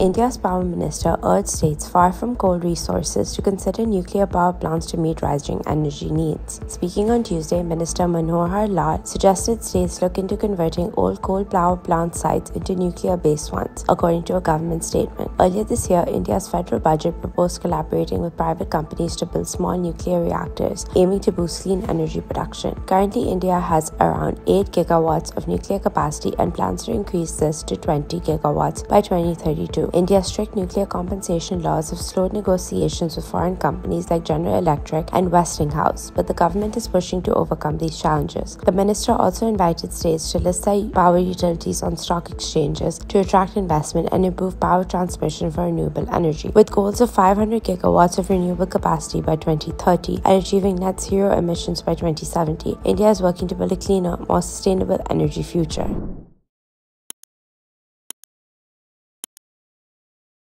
India's power minister urged states far from coal resources to consider nuclear power plants to meet rising energy needs. Speaking on Tuesday, Minister Manohar Lal suggested states look into converting old coal power plant sites into nuclear based ones, according to a government statement. Earlier this year, India's federal budget proposed collaborating with private companies to build small nuclear reactors, aiming to boost clean energy production. Currently, India has around 8 gigawatts of nuclear capacity and plans to increase this to 20 gigawatts by 2032. India's strict nuclear compensation laws have slowed negotiations with foreign companies like General Electric and Westinghouse, but the government is pushing to overcome these challenges. The minister also invited states to list their power utilities on stock exchanges to attract investment and improve power transmission for renewable energy. With goals of 500 gigawatts of renewable capacity by 2030 and achieving net zero emissions by 2070, India is working to build a cleaner, more sustainable energy future.